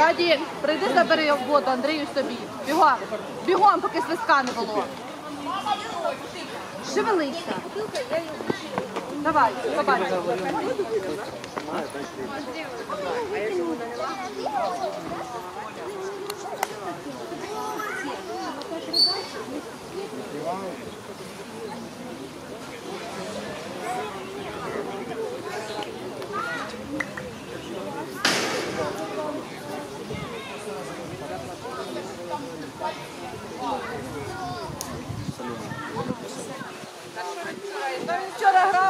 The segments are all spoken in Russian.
Владі, прийди забери воду Андрію собі. Бігом. Бігом, поки свистка не було. Шевелися. Давай, побачимо. Вчора грав,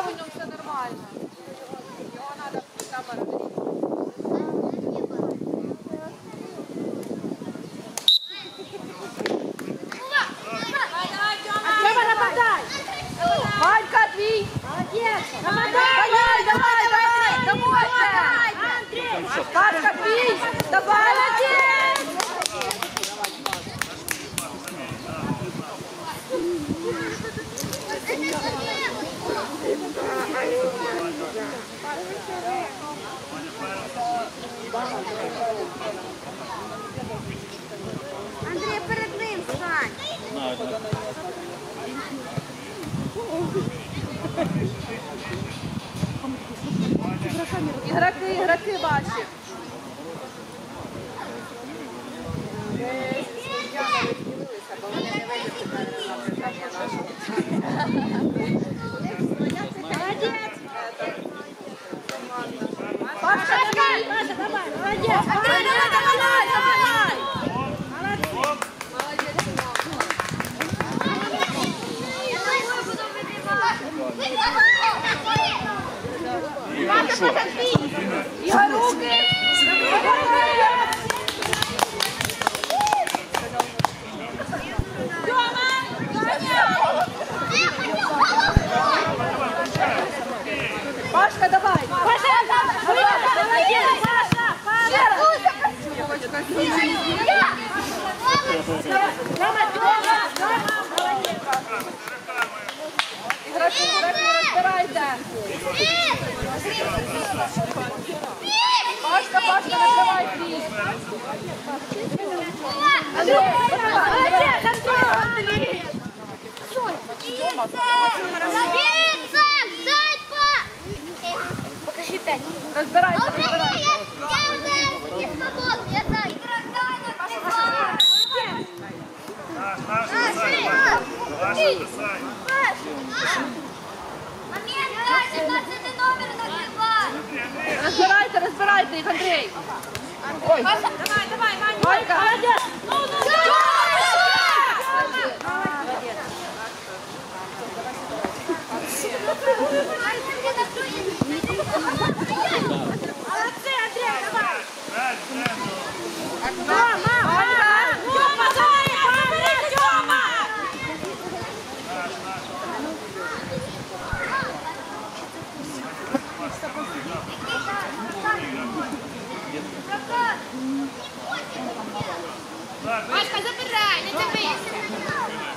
Рома, Рома! Ігроки, ігроки, розбирайте! Пашка, Пашка, накривай твій! Андрій, давай! Молодець, Андрій! Покажи пять. Розбирайте, розбирайте! Розбирайте, розбирайте їх, Андрій! Ой, Давай, давай, Ваня. Ванька! Молодец. Ну, ну, Молодцы, Машка, забирай, не дивись.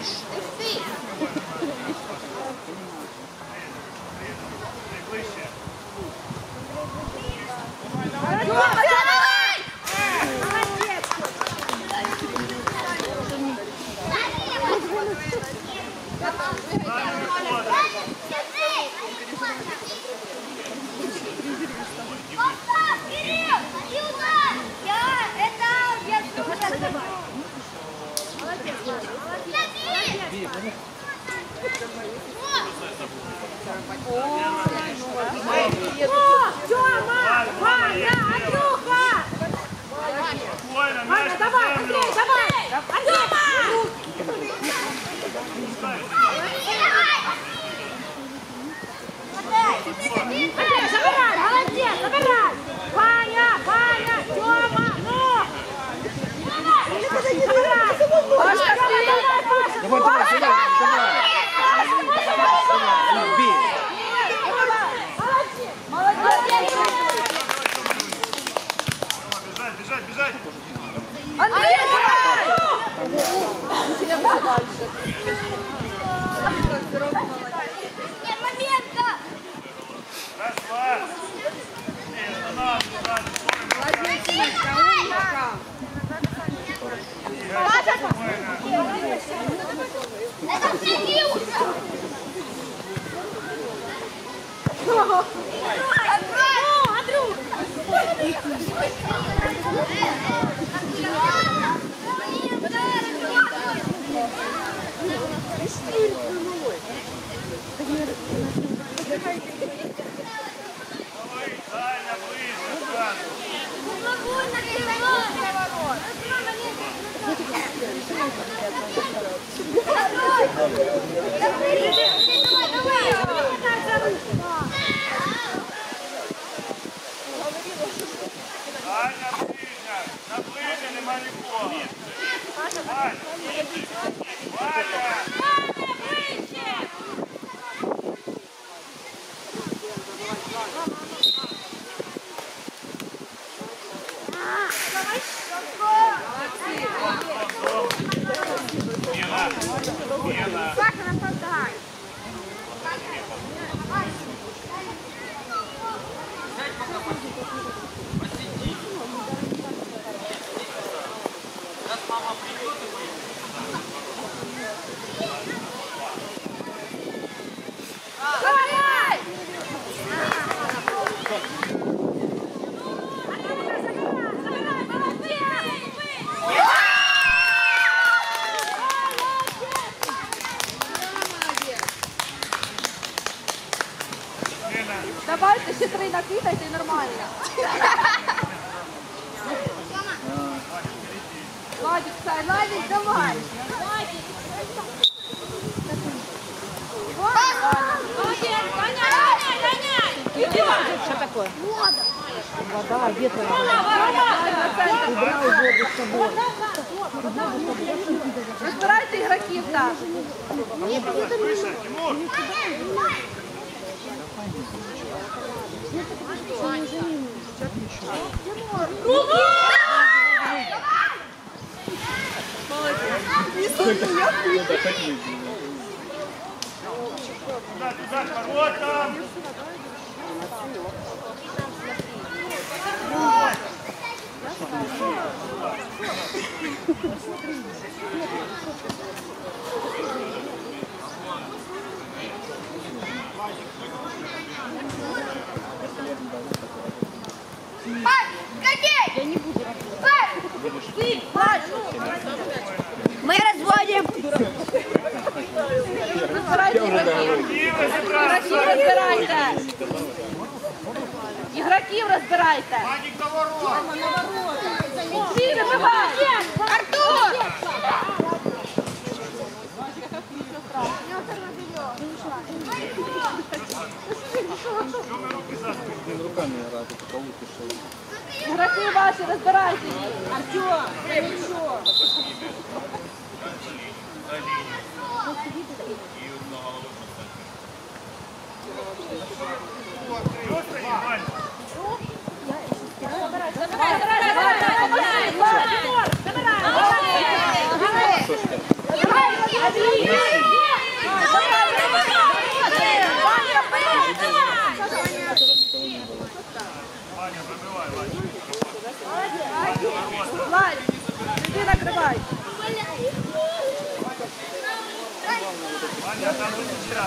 Ваня, там височа.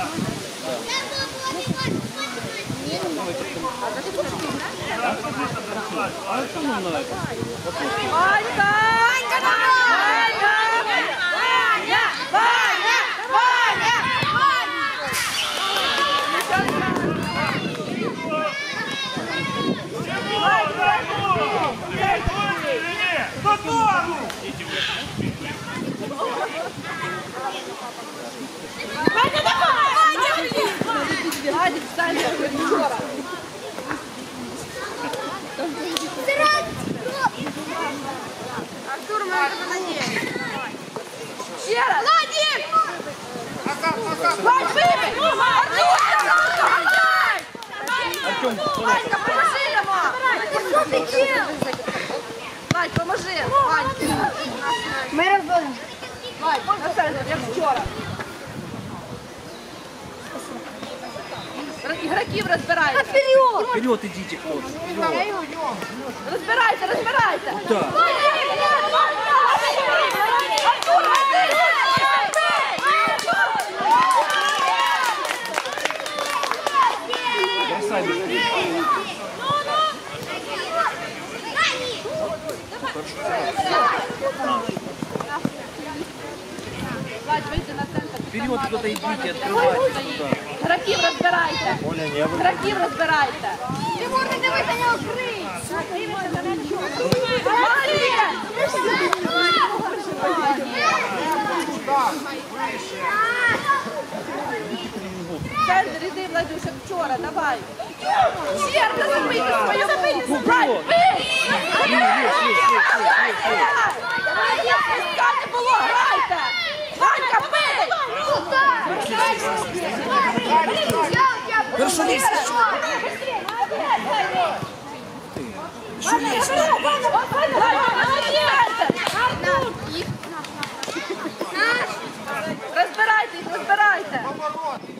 Ванька! Ванька! Ваня! Ваня! Ваня! Ваня! Додому! Владик, встань, як вчора. Артур, ми тебе надіємо. Ще раз. Владик! Владь, вибий! Артур! Ванька, поможи йому! Що ти діл? Владь, поможи! Вань! Мы разводим. Владь, на центр, як Ігроків розбирайте. Вперед! Вперед идите. хлопці. Розбирайте, розбирайте. Так. Вперед кто-то идите, открывайте. Раків розбирайте! Раків розбирайте! Тимур, не дивися, не окрий! Марія! Центр іди, Владюшек, вчора, давай! Черта, забийте свою! Забийте, забрати! Ви! Забирайте! Давай, я! Пускайте, Хорошо, лезь. Розбирайте.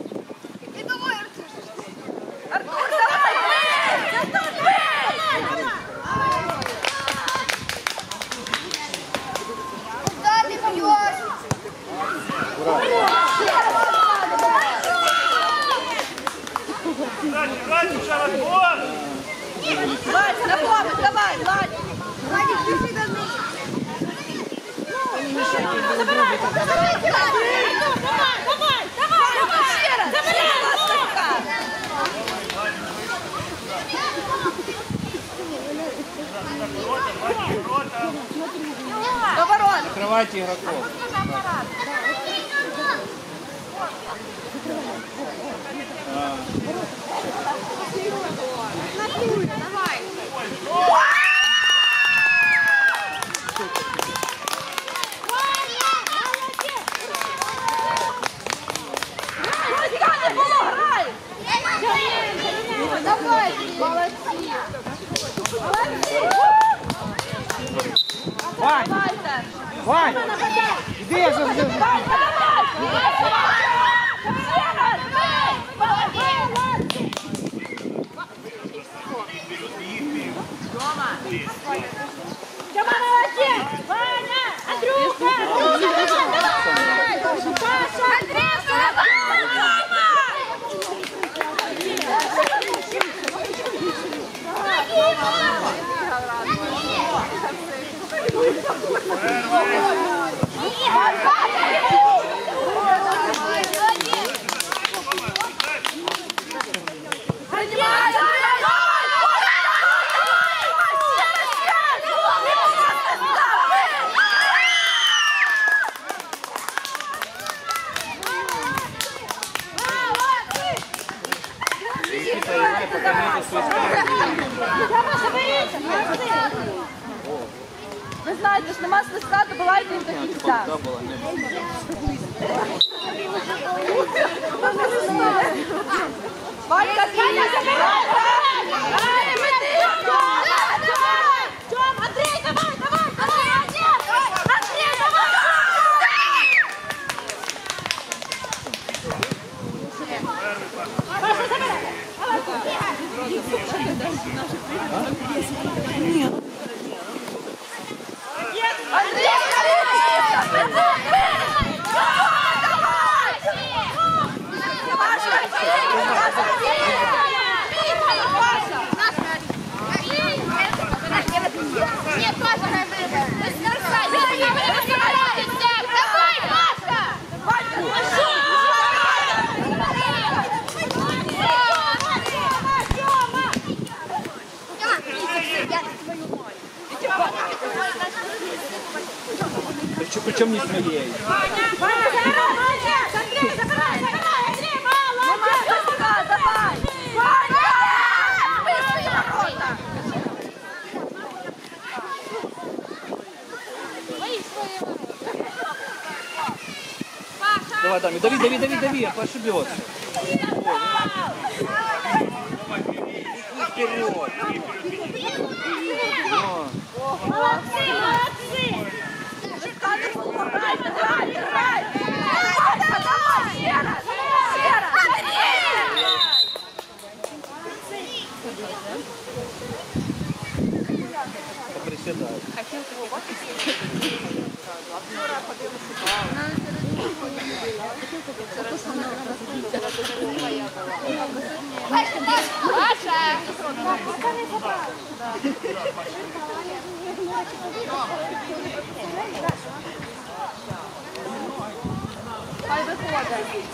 Закрывайте игроков. Давай. Вань! Вань! Иди, я же... Давай, Дами, дави, дави, дави, дави, а ошибется. Вперед! Хай виходить.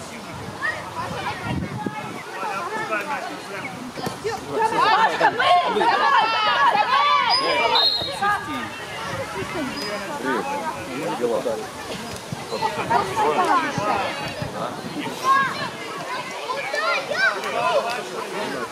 Пашка, бий! Давай, давай, давай! Андрей,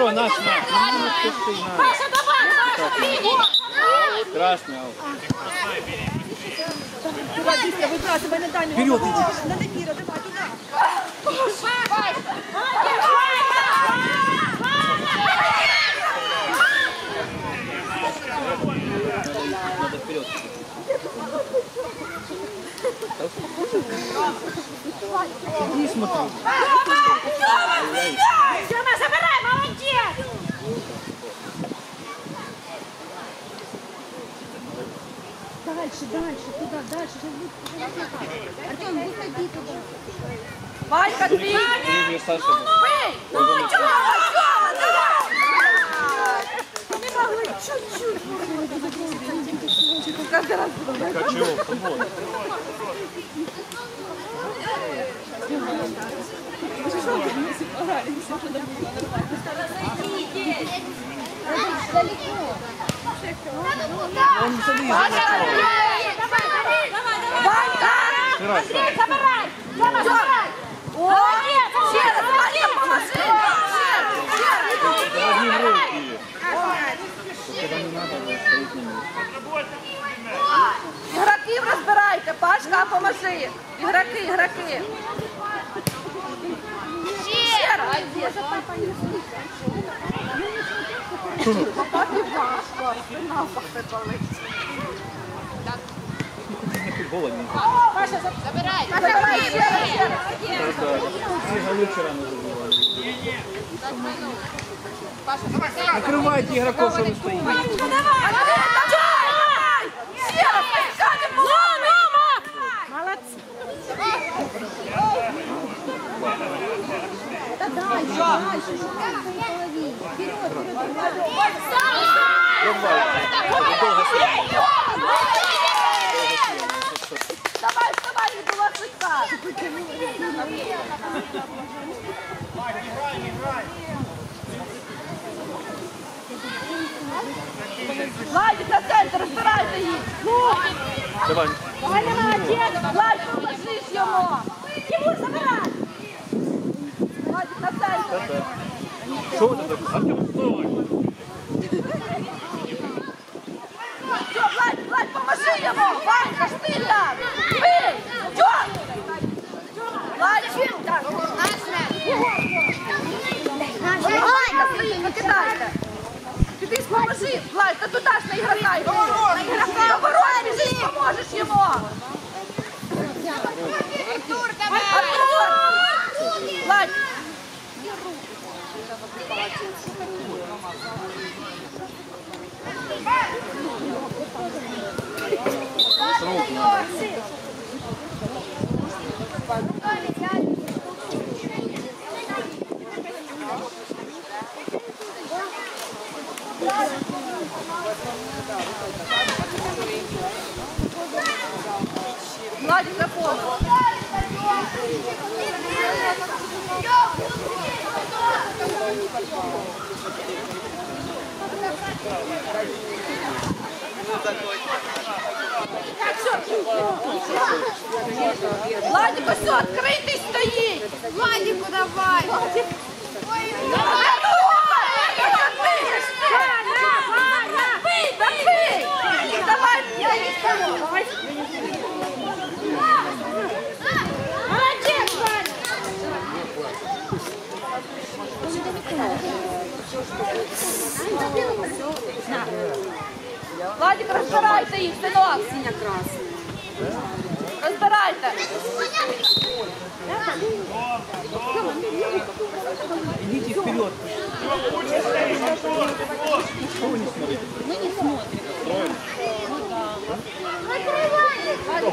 давай! Дмитро, наш, наш. Паша, давай, Паша, беги! Красный. Вперед иди. Надо Кира, давай туда. Надо вперед. Иди смотри. Тёма, забирай, молодец! Дальше, дальше, туда, дальше. Сейчас будет. Артем, выходи туда. Ванька, дві! Ты же Саша. Бий! Ну, Тьома, Тьома, давай! Не могли чуть-чуть. Каждый раз буду брать. Хочу. Футбол. Он садись. Андрей, забирай! Сама, розбирайте, Пашка, поможи. Ігроки, ігроки. Ще раз. Попати важко, спина пахне. На футбол не Паша, забирай! Давай. Все голы вчера называли. Накрывайте игроков, что вы стоите. Давай! Ще раз, що не було? Да дальше, дальше. Что там в твоей половине? Вперед, вперед, Давай, вставай, не було швидка. Владик, на центр, розбирайте їх. Давай. Ваня, молодець. Владик, поможи ж йому. Тимур, забирай. Владик, на центр. Что это такое? Артем, стой. Все, Владик, Владик, поможи йому. Ванька, ж ти там. Бий. Тьом. Піди поможи. Влад, та туди ж на ігрока йди. На ігрока оборот, біжи, поможеш йому. Артур, давай. Артур. Влад. Владик, запомни. Так, все. Владик, ось все, відкритий стоїть. Владику, давай. Владик. Давай, я не скажу. Молодец, Ваня! Владик, розбирайте їх, синок. Синя-красная. Розбирайте. Идите вперед. Владик,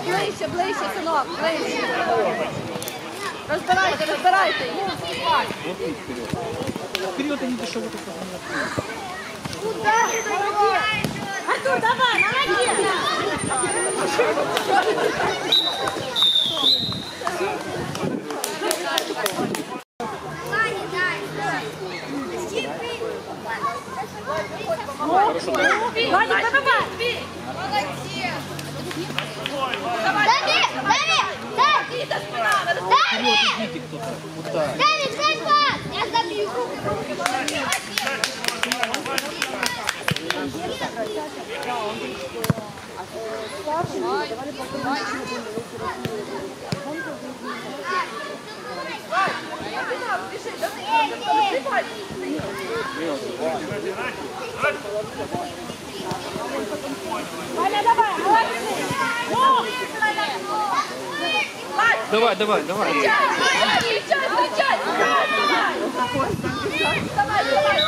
ближче, ближче, синок, ближче. Розбирайте, розбирайте. Вот вперед. Вперед идите, что вы только Артур, давай, молодец! Ваня, давай. Дави. идите кто-то. Вот так. Дави, дай пас. Я забью. Біжи, до них. Розбивай. Ваня, давай, молодцы. Давай, давай, давай. Встречай. Давай, давай. Давай, давай.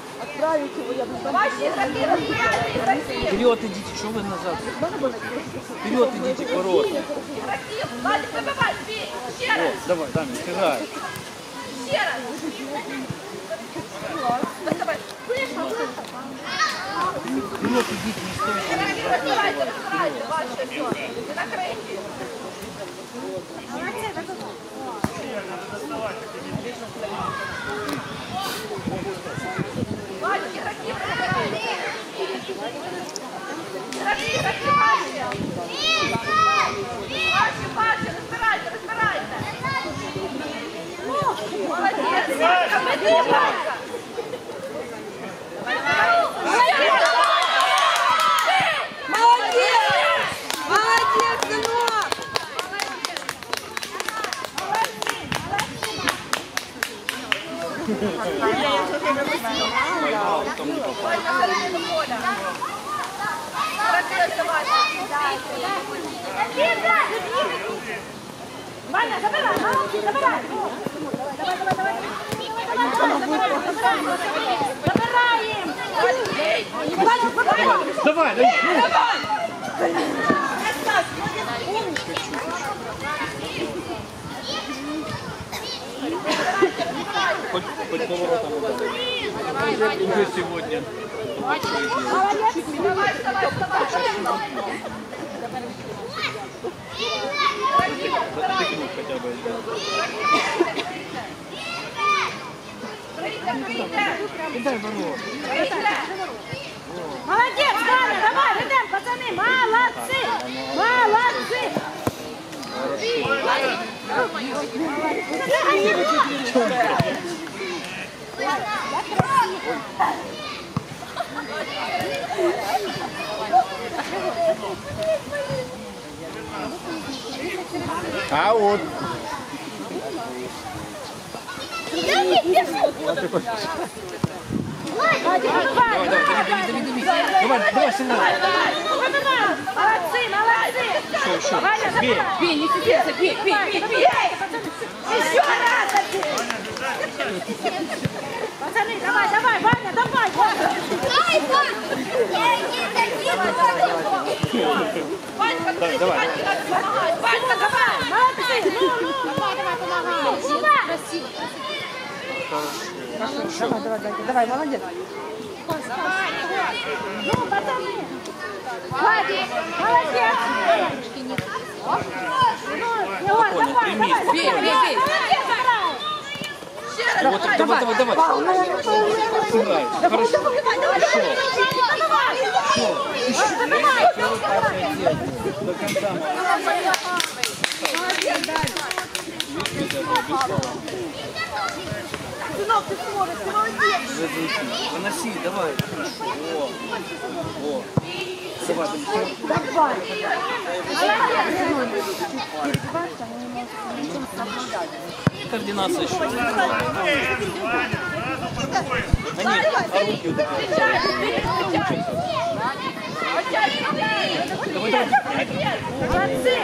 Ваші ігроки, розбирайте ігроків. Вперед идите, что вы назад? Вперед идите к ворот. Ігроків. Владик, вибивай, бій. Ще раз, Вот, давай, Даня, играй. ще раз. Доставай. Вперед идите, не стойте. Розбирайте, розбирайте. Ваше все. Накрийте. Владик, ігроків, розбирайте. Ігроки, ігроки, ваші. Ваші, А вот. Давай, давай, дави, дави, дави, дави. Давай, давай, сильно. Забираем. Молодцы, молодцы. Еще, еще. Ваня, Бей. Бей, не сидеться, бей, бей, бей, бей! Еще раз. Пацаны, давай, давай, Ваня, давай, Ваня. Дай, Ваня. Я не такие Ванька, Давай, давай. Ванька, давай. Молодцы. Ну, ну. Давай, давай, помогай. Сюда. Давай, давай, давай, давай, молодец. Ну, пацаны. Молодец. Ну, Егор, давай, давай, Бей, бей, бей. Молодец, Вот, давай, давай, давай. Сыграй. Хорошо. До конца. Сынок, ты сможешь, ты молодец. Выноси, давай. Хорошо. О. О. Координация еще. Они, а руки вот такие. Молодцы.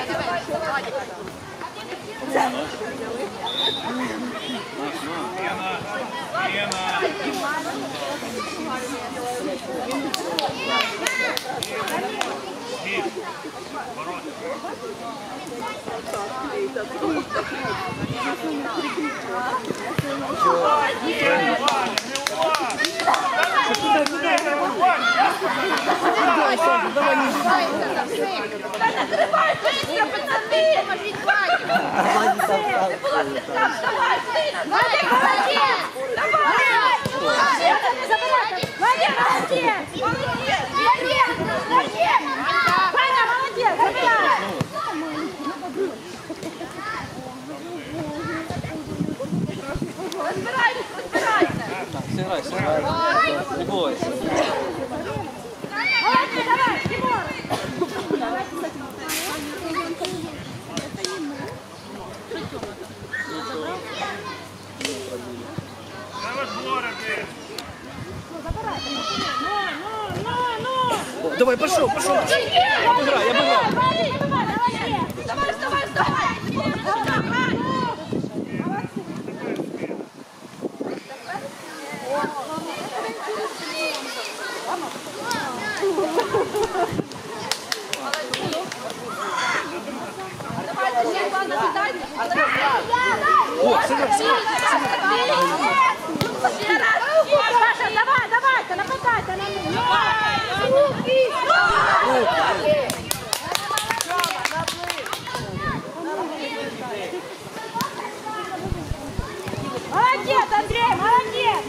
Все, правильно, не у вас! Накрывай быстро, пацаны! Давай, сына! Давай! Молодец! Давай! Молодец! Молодец! Молодец! Молодец! Молодец! Ваня, молодец! Забирай! Разбирайся, разбирайся! Сыграй. Не бойся. Давай, Тимур! Давай, пошел, пошел. Обыграй, обыграй. Давай, вставай, вставай! Давайте, ще два накидайте. О, сыграй, сыграй. Ще раз. Саша, давай, давайте, нападайте на них. Молодец, Андрей, молодец!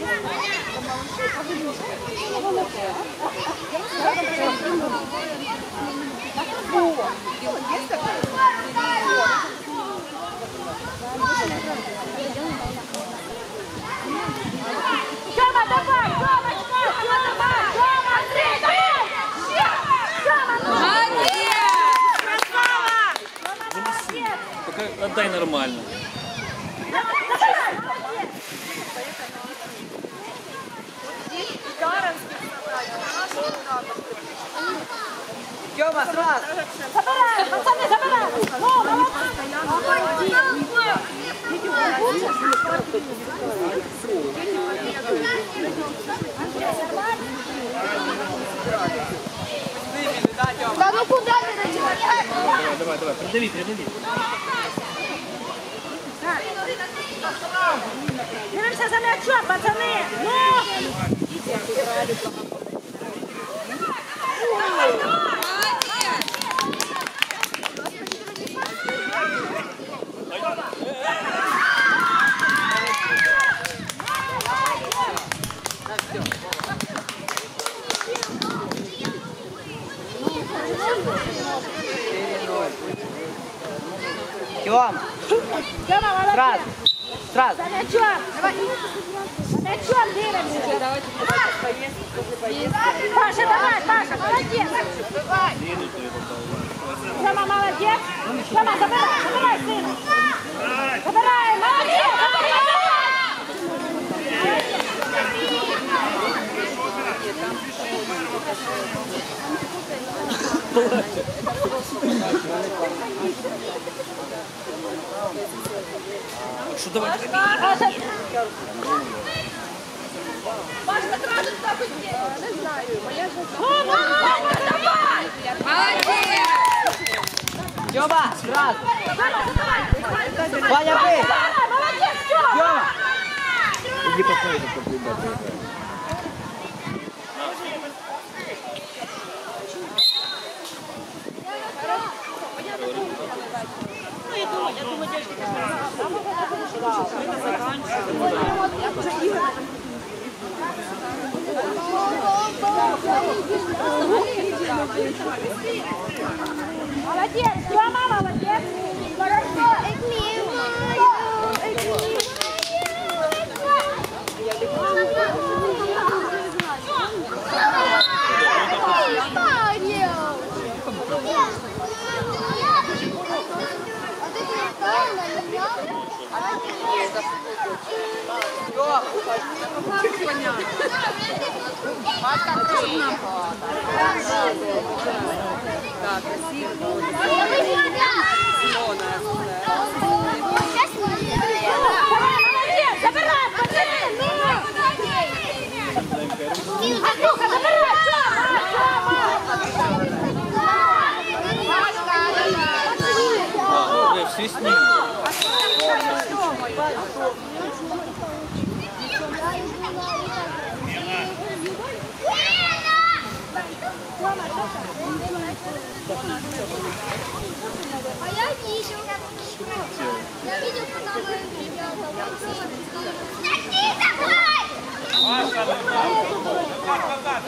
Тёма, давай! Тёмочка! Тёма, давай! Тёма, Андрей, давай! Тёма, ну! Молодец! Красава! Тёма, молодец! Пока отдай нормально. Тёма, сразу. Забирай, пацаны, забирай! Ну, молодцы! Да, Тёма. Да ну куда ты начинаешь? Давай, давай, давай. Придави, придави. Дивимося за м'ячом, пацани! Ну! Тьома, молодець! сразу. Сразу. За м'ячом! Давай! За м'ячом дивимося! Паша, давай, Паша, молодець! Тьома, молодець! Тьома, забирай, забирай, сина! Забирай, молодець! Забирай! Что давай? Паша! Пашка, одразу так Не знаю, моя ж... Пашка, давай! Тёма, сразу. Давай, давай! Ваня, ты. Давай, молодец, Тёма! Тёма. Иди попробуй, попробуй. Молодец, Тёма, молодец. Хорошо, А я видел. Я видел, когда мы ребята.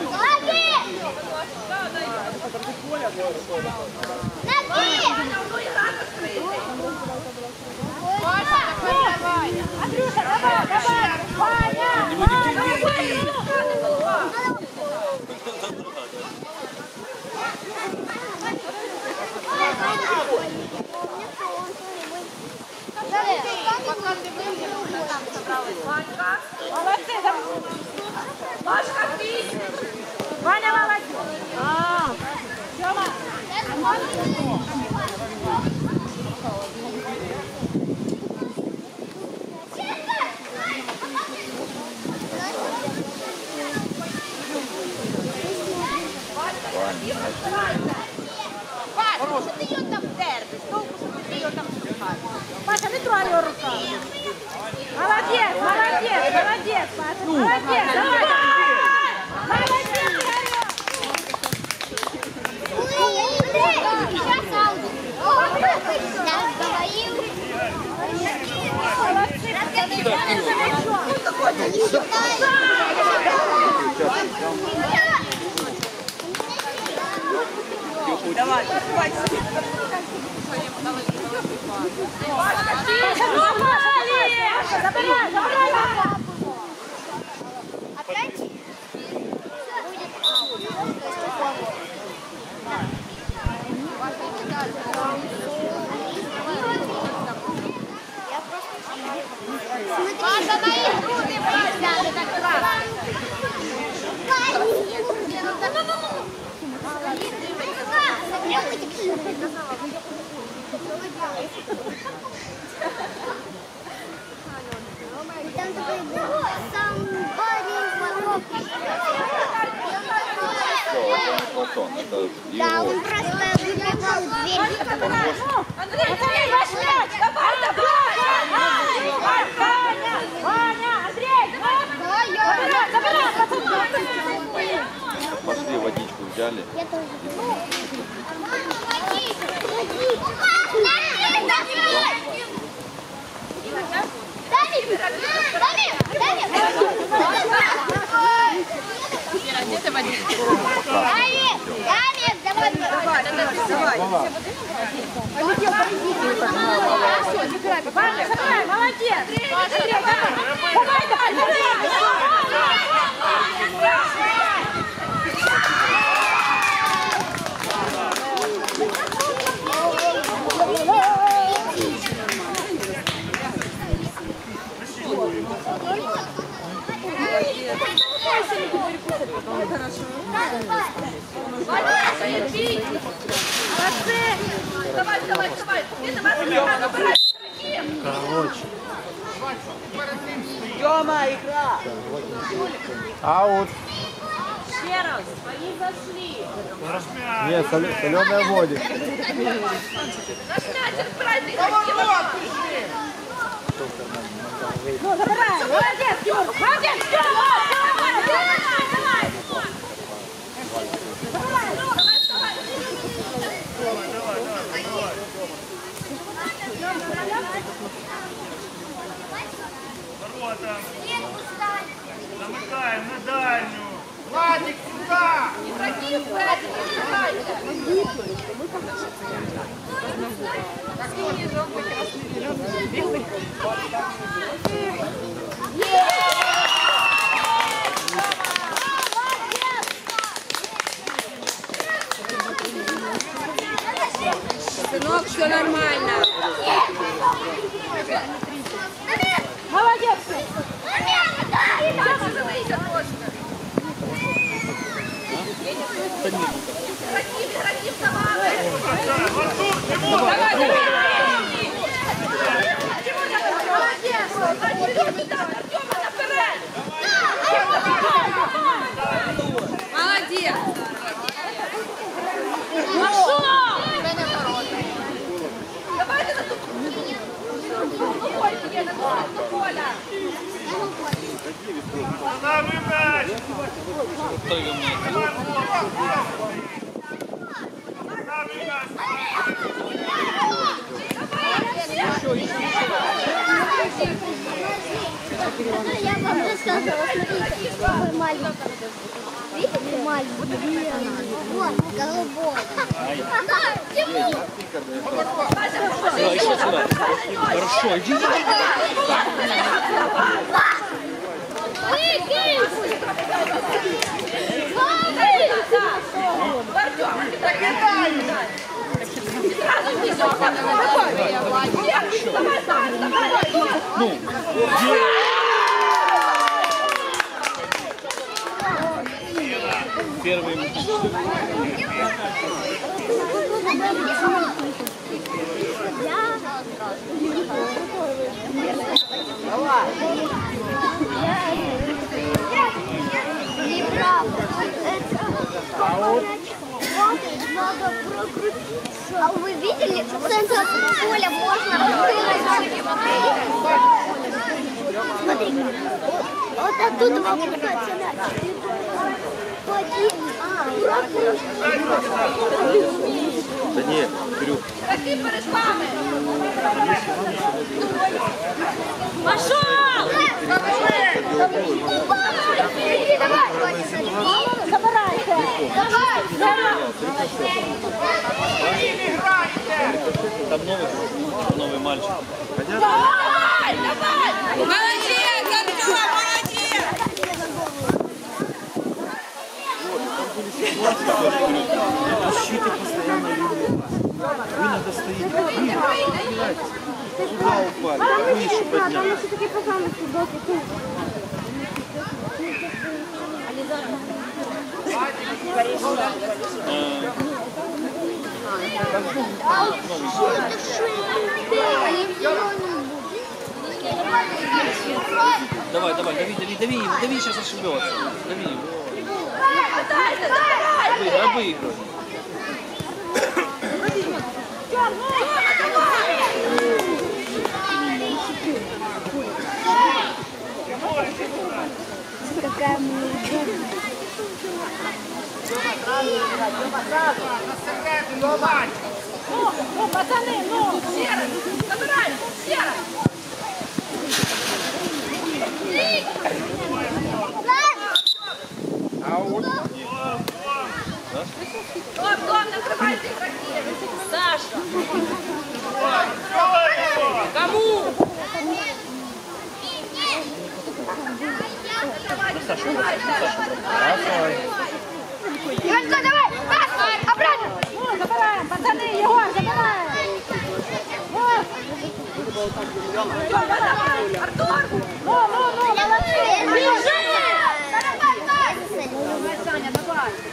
Ноги давай! Андрюша, давай, давай! Ваня! Молодцы, давай! Машка, ты! Ваня, молодец! А, Тёма! Паша, що ти його там терпиш? Толку, що ти його там штовхаєш? Паша, не трогай его руками. Молодец, молодец, молодец, Паша. Молодец, давай. Молодец, Игорек. Молодцы, Давай, давай. Паша, ну, Паша, Паша, забирай, забирай, Паша. Опять? Паша, на игру ты Вася, Там такой Платон, это Да, его. он просто выбивал дверь. Андрей, ваш мяч, давай, давай. Ваня, Ваня, Андрей, забирай, забирай, пацаны. Пошли водичку взяли. Я тоже. Давай, давай, давай. Ваня, забирай, молодец. Андрей, давай, давай, давай, давай. Давай, давай, давай. Давай. Тёма, игра! Аут. Еще раз, они зашли. Нет, соленая водик. Наш мячик, доктор нам, нам там выйдет. Ну, забирай! Молодец, Юр! Молодец, Юр! Давай, давай, давай! Давай, давай, давай! Давай, давай, давай, давай! Ворота! Замыкаем на дальнюю! Владик, сюда! Не ходи, Владик, не Какой не жёлтый, красный, зелёный, белый. Сынок, все нормально. Молодец! Останавливай мяч! Останавливай мяч! Я вам рассказывала, смотрите, какой маленький. Видите, маленький? Вот, голубой. Хорошо, иди. Первый Неправда. Это надо прокрутить. А вы видели, центр поля можно раскрыть? Смотри, вот оттуда. А, прокрутить. Да Кирюх. Такі перед вами. Давай. Забирайте. Давай. Там новый, новый мальчик. Давай, давай. Молодец, Артем, молодец. Защиты постоянно линию. Вы надо стоять. Сюда упали, все-таки пожалуйста, доки. Давай, давай, дави, дави, дави его, дави, сейчас ошибется. Дави его. Дайте, давай. Обыграй, обыграй. Какая мне Ну, пацаны, ну. Сера, забирай. Сера. Аут. Дом, дом, накрывайте игроки. Саша. Кому? Иванко, давай! Пас! Обратно! Ну, забираем, пацаны, Егор, забираем. Вот. Артур. Ну, ну, ну, молодцы.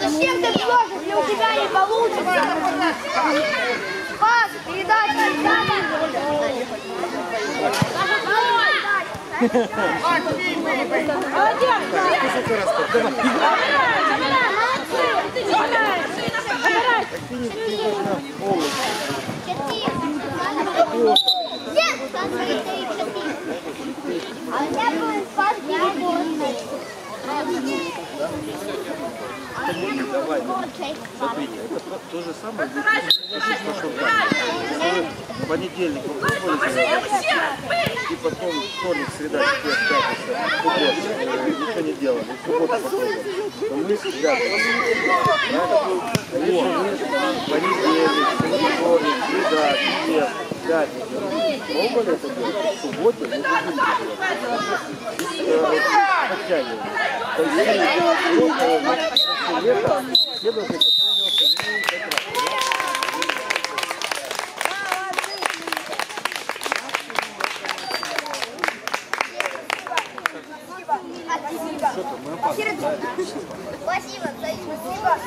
Зачем ты пьешь, если у тебя не получится? Пас, передача. Нет, А у меня будет пас переборный. Смотрите, это то, же самое в понедельник бий! и потом вторник, среда, четверг, пятница, суббота, э, ничего не делали, попробовали. То мы всегда вы понедельник, вторник, среда, четверг, делать? В субботе все должны раз. Спасибо, спасибо.